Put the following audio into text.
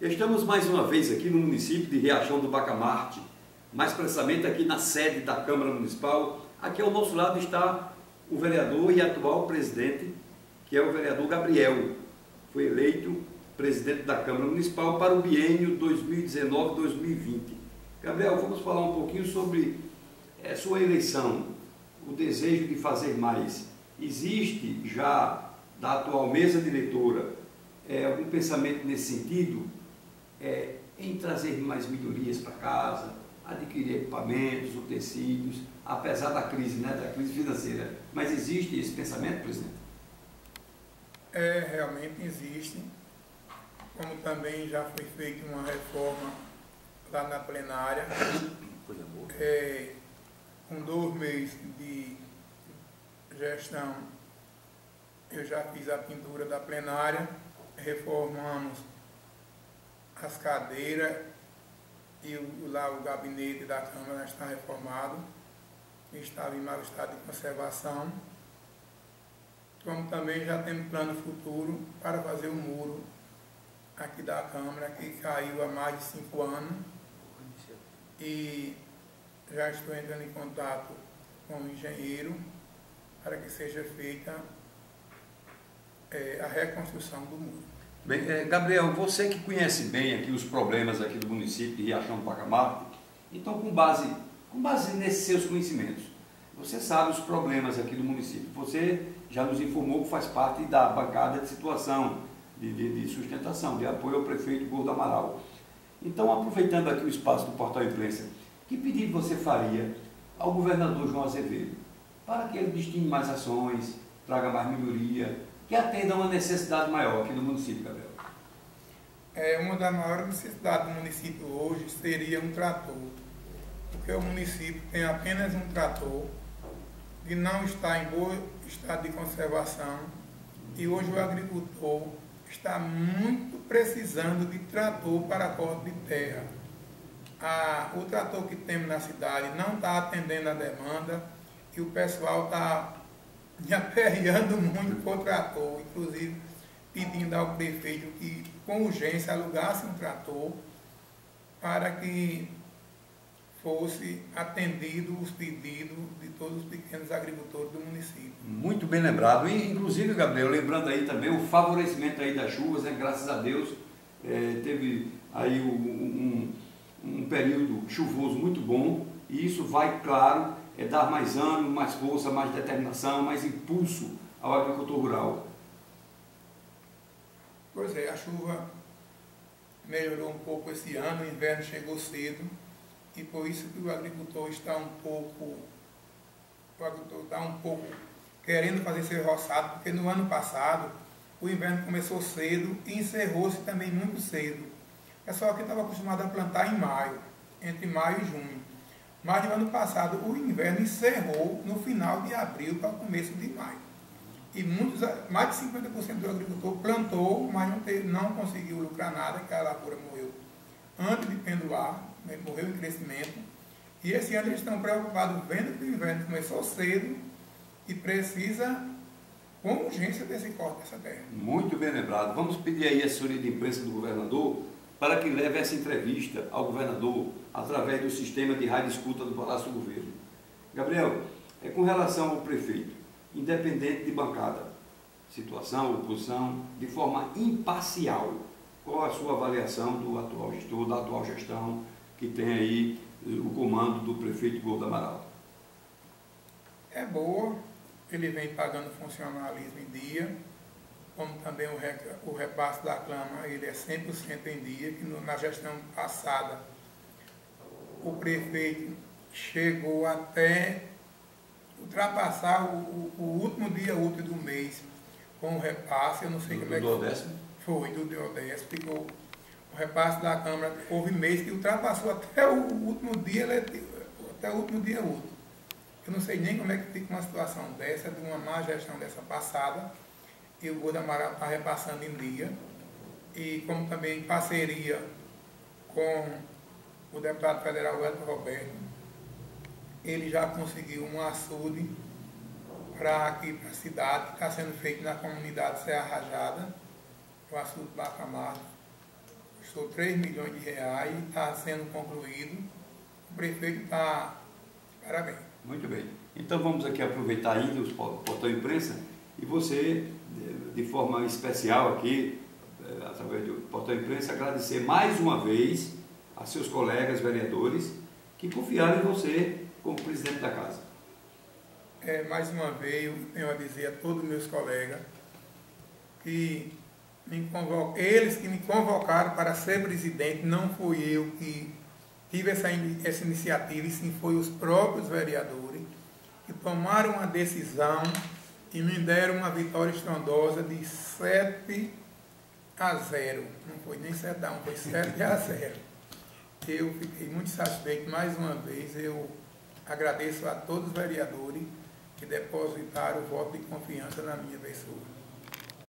Estamos mais uma vez aqui no município de Riachão do Bacamarte, mais precisamente aqui na sede da Câmara Municipal. Aqui ao nosso lado está o vereador e atual presidente, que é o vereador Gabriel. Foi eleito presidente da Câmara Municipal para o biênio 2019-2020. Gabriel, vamos falar um pouquinho sobre eh, sua eleição, o desejo de fazer mais. Existe já da atual mesa diretora é, algum pensamento nesse sentido? É, em trazer mais melhorias para casa, adquirir equipamentos, utensílios, apesar da crise, né, da crise financeira. Mas existe esse pensamento, presidente? É, realmente existe. Como também já foi feita uma reforma lá na plenária. É, com dois meses de gestão, eu já fiz a pintura da plenária, reformamos as cadeiras e o, lá o gabinete da Câmara está reformado, estava em mau estado de conservação, como também já temos plano futuro para fazer o muro aqui da Câmara, que caiu há mais de cinco anos, e já estou entrando em contato com o engenheiro para que seja feita é, a reconstrução do muro. Bem, é, Gabriel, você que conhece bem aqui os problemas aqui do município de Riachão do Pacamarte, então com base, com base nesses seus conhecimentos, você sabe os problemas aqui do município. Você já nos informou que faz parte da bancada de situação, de, de, de sustentação, de apoio ao prefeito Gordo Amaral. Então, aproveitando aqui o espaço do Portal Imprensa, que pedido você faria ao governador João Azevedo para que ele destine mais ações, traga mais melhoria, que atenda a uma necessidade maior aqui no município, Gabriel? É, uma das maiores necessidades do município hoje seria um trator, porque o município tem apenas um trator que não está em bom estado de conservação e hoje o agricultor está muito precisando de trator para corte de terra. A, o trator que temos na cidade não está atendendo a demanda e o pessoal está me aperreando muito por trator, inclusive pedindo ao prefeito que com urgência alugasse um trator para que fosse atendido os pedidos de todos os pequenos agricultores do município. Muito bem lembrado. E, inclusive, Gabriel, lembrando aí também o favorecimento aí das chuvas, né? graças a Deus, é, teve aí um, um, um período chuvoso muito bom e isso vai, claro, é dar mais ânimo, mais força, mais determinação, mais impulso ao agricultor rural. Pois é, a chuva melhorou um pouco esse ano, o inverno chegou cedo e por isso que o agricultor está um pouco, o agricultor está um pouco querendo fazer esse roçado, porque no ano passado o inverno começou cedo e encerrou-se também muito cedo. O pessoal que estava acostumado a plantar em maio, entre maio e junho. Mas no ano passado o inverno encerrou no final de abril para o começo de maio. E muitos, mais de 50% do agricultor plantou, mas não, teve, não conseguiu lucrar nada, que a lavoura morreu antes de pendurar, né, morreu em crescimento. E esse ano eles estão preocupados vendo que o inverno começou cedo e precisa com urgência desse corte dessa terra. Muito bem lembrado. Vamos pedir aí a assessoria de imprensa do governador para que leve essa entrevista ao governador através do sistema de rádio escuta do Palácio do Governo. Gabriel, é com relação ao prefeito, independente de bancada, situação, oposição, de forma imparcial, qual a sua avaliação do atual gestor, da atual gestão que tem aí o comando do prefeito Goldo Amaral? É boa, ele vem pagando funcionalismo em dia, como também o, o repasse da clama, ele é 100% em dia, que no, na gestão passada o prefeito chegou até ultrapassar o, o, o último dia útil do mês com o repasse, eu não sei do, como é que do foi. Foi, do Deodécimo, ficou o repasse da Câmara, houve mês que ultrapassou até o último dia, até o último dia útil. Eu não sei nem como é que fica uma situação dessa, de uma má gestão dessa passada, e o Gordo Amaral está repassando em dia, e como também em parceria com o deputado federal Elton Roberto, ele já conseguiu um açude para aqui para a cidade, que está sendo feito na comunidade Serra Rajada, o açude Bacamar. custou 3 milhões de reais, está sendo concluído. O prefeito está parabéns. Muito bem. Então vamos aqui aproveitar ainda os portão imprensa e você, de forma especial aqui, eh, através do portão imprensa, agradecer mais uma vez a seus colegas vereadores que confiaram em você como presidente da casa. É, mais uma vez, eu tenho a dizer a todos os meus colegas que me eles que me convocaram para ser presidente, não fui eu que tive essa, essa iniciativa, e sim foi os próprios vereadores que tomaram uma decisão e me deram uma vitória estrondosa de 7 a 0. Não foi nem 7 a 1, foi 7 a 0. Eu fiquei muito satisfeito mais uma vez. Eu agradeço a todos os vereadores que depositaram o voto de confiança na minha pessoa.